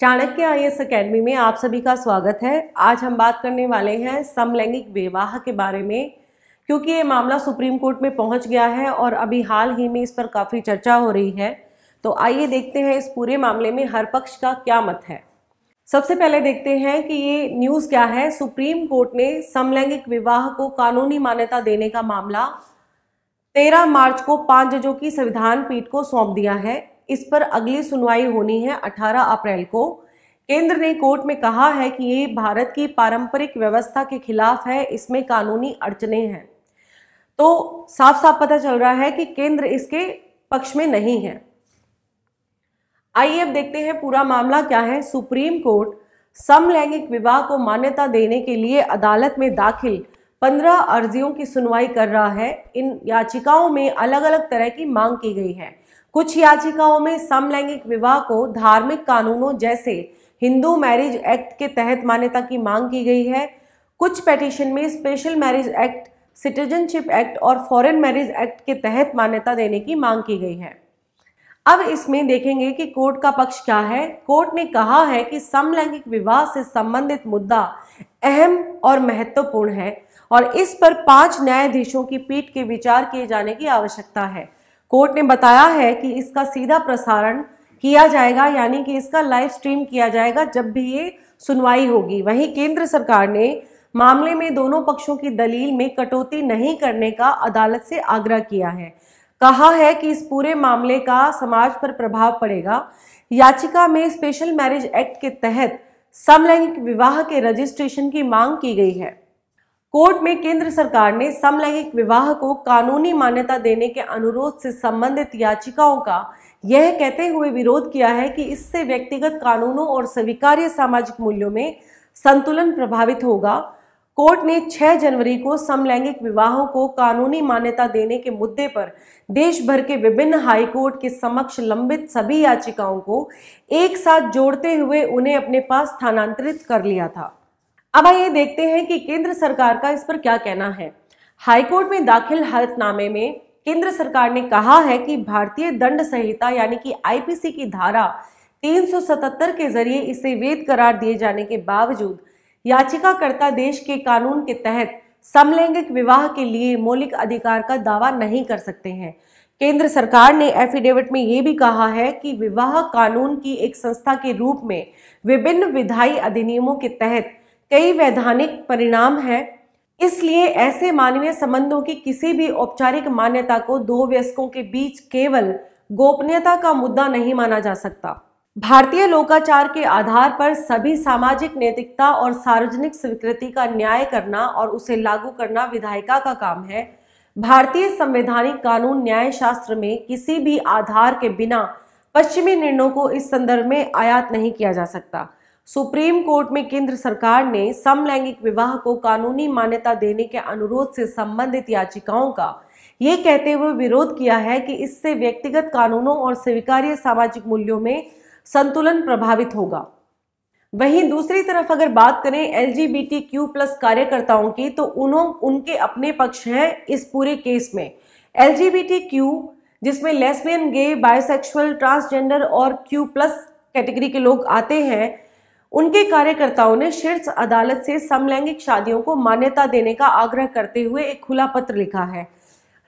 Chanakya I S academy में आप सभी का स्वागत है। आज हम बात करने वाले हैं समलैंगिक विवाह के बारे में, क्योंकि ये मामला सुप्रीम कोर्ट में पहुँच गया है और अभी हाल ही में इस पर काफ़ी चर्चा हो रही है। तो आइए देखते हैं इस पूरे मामले में हर पक्ष का क्या मत है। सबसे पहले देखते हैं कि ये न्यूज़ क्या है। सुप्रीम कोर्ट ने समलैंगिक विवाह को कानूनी मान्यता देने का मामला 13 मार्च को पाँच जजों की संविधान पीठ को सौंप दिया है। इस पर अगली सुनवाई होनी है 18 अप्रैल को। केंद्र ने कोर्ट में कहा है कि ये भारत की पारंपरिक व्यवस्था के खिलाफ है, इसमें कानूनी अड़चने हैं। तो साफ़ साफ़ पता चल रहा है कि केंद्र इसके पक्ष में नहीं है। आइए अब देखते हैं पूरा मामला क्या है। सुप्रीम कोर्ट समलैंगिक विवाह को मान्यता देने के लिए अदालत में दाखिल। पंद्रह अर्जियों की सुनवाई कर रहा है। इन याचिकाओं में अलग अलग तरह की मांग की गई है। कुछ याचिकाओं में समलैंगिक विवाह को धार्मिक कानूनों जैसे हिंदू मैरिज एक्ट के तहत मान्यता की मांग की गई है। कुछ पेटिशन में special marriage act citizenship act और फॉरेन मैरिज एक्ट के तहत मान्यता देने की मांग की गई है। अब इसमें देखेंगे कि कोर्ट का पक्ष क्या है। कोर्ट ने कहा है कि समलैंगिक विवाह से संबंधित मुद्दा अहम और महत्वपूर्ण है और इस पर पाँच न्यायाधीशों की पीठ के विचार किए जाने की आवश्यकता है। कोर्ट ने बताया है कि इसका सीधा प्रसारण किया जाएगा, यानी कि इसका लाइव स्ट्रीम किया जाएगा जब भी ये सुनवाई होगी। वहीं केंद्र सरकार ने मामले में दोनों पक्षों की दलील में कटौती नहीं करने का अदालत से आग्रह किया है। कहा है कि इस पूरे मामले का समाज पर प्रभाव पड़ेगा। याचिका में स्पेशल मैरिज एक्ट के तहत समलैंगिक विवाह के रजिस्ट्रेशन की मांग की गई है। कोर्ट में केंद्र सरकार ने समलैंगिक विवाह को कानूनी मान्यता देने के अनुरोध से संबंधित याचिकाओं का यह कहते हुए विरोध किया है कि इससे व्यक्तिगत कानूनों और स्वीकार्य सामाजिक मूल्यों में संतुलन प्रभावित होगा। कोर्ट ने 6 जनवरी को समलैंगिक विवाहों को कानूनी मान्यता देने के मुद्दे पर देश भर के विभिन्न हाई कोर्ट के समक्ष लंबित सभी याचिकाओं को एक साथ जोड़ते हुए उन्हें अपने पास स्थानांतरित कर लिया था। अब आइए देखते हैं कि केंद्र सरकार का इस पर क्या कहना है। हाईकोर्ट में दाखिल हल्फनामे में केंद्र सरकार ने कहा है कि भारतीय दंड संहिता यानी कि आईपीसी की धारा 377 के ज़रिए इसे वेद करार दिए जाने के बावजूद याचिकाकर्ता देश के कानून के तहत समलैंगिक विवाह के लिए मौलिक अधिकार का दावा नहीं कर सकते हैं। केंद्र सरकार ने एफिडेविट में ये भी कहा है कि विवाह कानून की एक संस्था के रूप में विभिन्न विधायी अधिनियमों के तहत कई वैधानिक परिणाम हैं। इसलिए ऐसे मानवीय संबंधों की किसी भी औपचारिक मान्यता को दो वयस्कों के बीच केवल गोपनीयता का मुद्दा नहीं माना जा सकता। भारतीय लोकाचार के आधार पर सभी सामाजिक नैतिकता और सार्वजनिक स्वीकृति का न्याय करना और उसे लागू करना विधायिका का काम है। भारतीय संवैधानिक कानून न्याय शास्त्र में किसी भी आधार के बिना पश्चिमी निर्णयों को इस संदर्भ में आयात नहीं किया जा सकता। सुप्रीम कोर्ट में केंद्र सरकार ने समलैंगिक विवाह को कानूनी मान्यता देने के अनुरोध से संबंधित याचिकाओं का ये कहते हुए विरोध किया है कि इससे व्यक्तिगत कानूनों और स्वीकार्य सामाजिक मूल्यों में संतुलन प्रभावित होगा। वहीं दूसरी तरफ़ अगर बात करें एल क्यू प्लस कार्यकर्ताओं की तो उन्हों उनके अपने पक्ष हैं इस पूरे केस में। एल जिसमें लेसबियन, गे, बायोसेक्सुअल, ट्रांसजेंडर और क्यू प्लस कैटेगरी के लोग आते हैं उनके कार्यकर्ताओं ने शीर्ष अदालत से समलैंगिक शादियों को मान्यता देने का आग्रह करते हुए एक खुला पत्र लिखा है।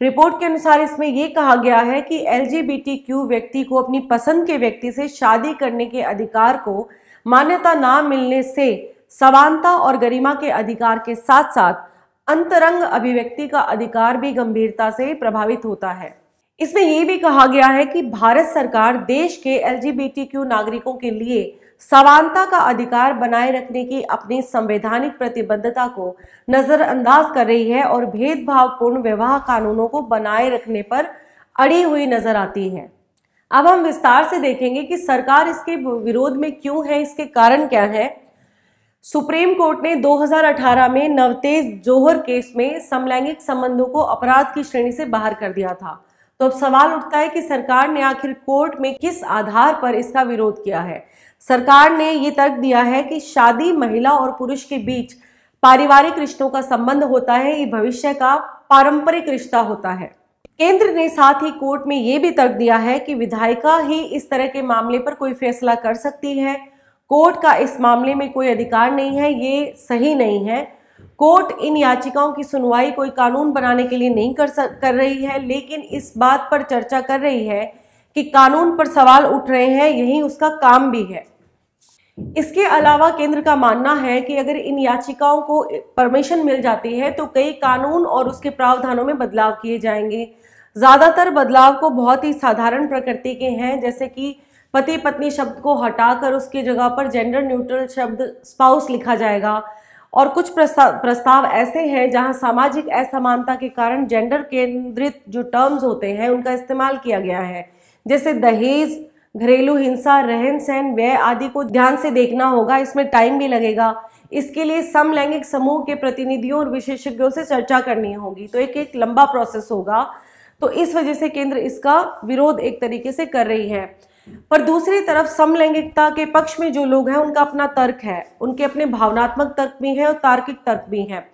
रिपोर्ट के अनुसार इसमें यह कहा गया है कि एलजीबीटीक्यू व्यक्ति को अपनी पसंद के व्यक्ति से शादी करने के अधिकार को मान्यता ना मिलने से समानता और गरिमा के अधिकार के साथ साथ अंतरंग अभिव्यक्ति का अधिकार भी गंभीरता से प्रभावित होता है। इसमें यह भी कहा गया है कि भारत सरकार देश के एलजीबीटीक्यू नागरिकों के लिए समानता का अधिकार बनाए रखने की अपनी संवैधानिक प्रतिबद्धता को नजरअंदाज कर रही है और भेदभावपूर्ण विवाह कानूनों को बनाए रखने पर अड़ी हुई नज़र आती है। अब हम विस्तार से देखेंगे कि सरकार इसके विरोध में क्यों है, इसके कारण क्या है। सुप्रीम कोर्ट ने 2018 में नवतेज जोहर केस में समलैंगिक संबंधों को अपराध की श्रेणी से बाहर कर दिया था। तो अब सवाल उठता है कि सरकार ने आखिर कोर्ट में किस आधार पर इसका विरोध किया है? सरकार ने ये तर्क दिया है कि शादी महिला और पुरुष के बीच पारिवारिक रिश्तों का संबंध होता है ये भविष्य का पारंपरिक रिश्ता होता है। केंद्र ने साथ ही कोर्ट में ये भी तर्क दिया है कि विधायिका ही इस तरह के मामले पर कोई फैसला कर सकती है। कोर्ट का इस मामले में कोई अधिकार नहीं है ये सही नहीं है। कोर्ट इन याचिकाओं की सुनवाई कोई कानून बनाने के लिए नहीं कर सक, कर रही है लेकिन इस बात पर चर्चा कर रही है कि कानून पर सवाल उठ रहे हैं यही उसका काम भी है। इसके अलावा केंद्र का मानना है कि अगर इन याचिकाओं को परमिशन मिल जाती है तो कई कानून और उसके प्रावधानों में बदलाव किए जाएँगे। ज़्यादातर बदलाव को बहुत ही साधारण प्रकृति के हैं, जैसे कि पति पत्नी शब्द को हटाकर उसकी जगह पर जेंडर न्यूट्रल शब्द स्पाउस लिखा जाएगा। और कुछ प्रस्ताव ऐसे हैं जहाँ सामाजिक असमानता के कारण जेंडर केंद्रित जो टर्म्स होते हैं, उनका इस्तेमाल किया गया है। जैसे दहेज घरेलू हिंसा, रहन सहन, व्यय आदि को ध्यान से देखना होगा, इसमें टाइम भी लगेगा। इसके लिए समलैंगिक समूह के प्रतिनिधियों और विशेषज्ञों से चर्चा करनी होगी। तो एक एक लंबा प्रोसेस होगा। तो इस वजह से केंद्र इसका विरोध एक तरीके से कर रही है। पर दूसरी तरफ़ समलैंगिकता के पक्ष में जो लोग हैं, उनका अपना तर्क है। उनके अपने भावनात्मक तर्क भी हैं और तार्किक तर्क भी हैं।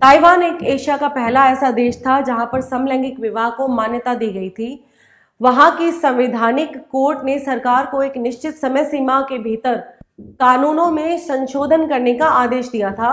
ताइवान एक एशिया का पहला ऐसा देश था, जहाँ पर समलैंगिक विवाह को मान्यता दी गई थी। वहाँ की संवैधानिक कोर्ट ने सरकार को एक निश्चित समय सीमा के भीतर कानूनों में संशोधन करने का आदेश दिया था।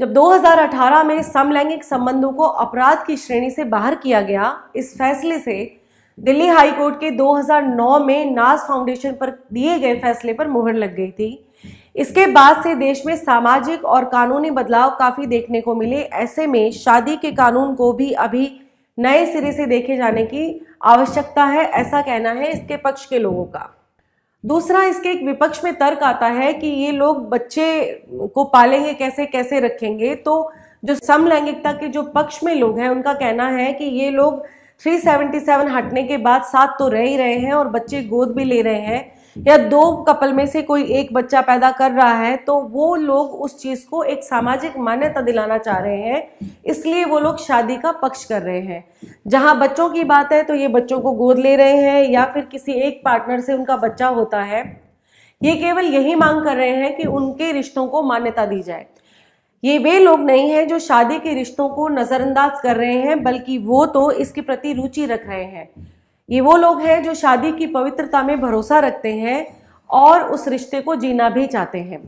जब 2018 में समलैंगिक संबंधों को अपराध की श्रेणी से बाहर किया गया, इस फैसले से दिल्ली हाई कोर्ट के 2009 में नाज फाउंडेशन पर दिए गए फैसले पर मुहर लग गई थी। इसके बाद से देश में सामाजिक और कानूनी बदलाव काफ़ी देखने को मिले, ऐसे में शादी के कानून को भी अभी नए सिरे से देखे जाने की आवश्यकता है, ऐसा कहना है इसके पक्ष के लोगों का। दूसरा, इसके एक विपक्ष में तर्क आता है कि ये लोग बच्चे को पालेंगे कैसे कैसे रखेंगे? तो जो समलैंगिकता के जो पक्ष में लोग हैं, उनका कहना है कि ये लोग 377 हटने के बाद साथ तो रह ही रहे हैं और बच्चे गोद भी ले रहे हैं। या दो कपल में से कोई एक बच्चा पैदा कर रहा है तो वो लोग उस चीज़ को एक सामाजिक मान्यता दिलाना चाह रहे हैं। इसलिए वो लोग शादी का पक्ष कर रहे हैं। जहाँ बच्चों की बात है तो ये बच्चों को गोद ले रहे हैं या फिर किसी एक पार्टनर से उनका बच्चा होता है। ये केवल यही मांग कर रहे हैं कि उनके रिश्तों को मान्यता दी जाए। ये वे लोग नहीं हैं जो शादी के रिश्तों को नज़रअंदाज कर रहे हैं, बल्कि वो तो इसके प्रति रुचि रख रहे हैं। ये वो लोग हैं जो शादी की पवित्रता में भरोसा रखते हैं और उस रिश्ते को जीना भी चाहते हैं।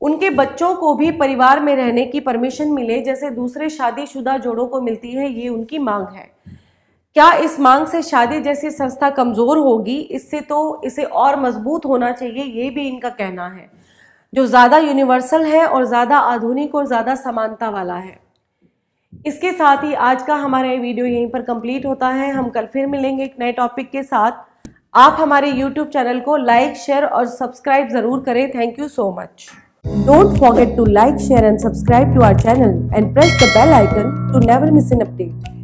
उनके बच्चों को भी परिवार में रहने की परमिशन मिले, जैसे दूसरे शादीशुदा जोड़ों को मिलती है, ये उनकी मांग है। क्या इस मांग से शादी जैसी संस्था कमज़ोर होगी? इससे तो इसे और मज़बूत होना चाहिए, ये भी इनका कहना है। जो ज़्यादा यूनिवर्सल है और ज़्यादा आधुनिक और ज़्यादा समानता वाला है। इसके साथ ही आज का हमारा ये वीडियो यहीं पर कंप्लीट होता है। हम कल फिर मिलेंगे एक नए टॉपिक के साथ। आप हमारे यूट्यूब चैनल को लाइक शेयर और सब्सक्राइब ज़रूर करें। Thank you so much don't forget to like share and subscribe to our channel and press the bell icon to never miss an update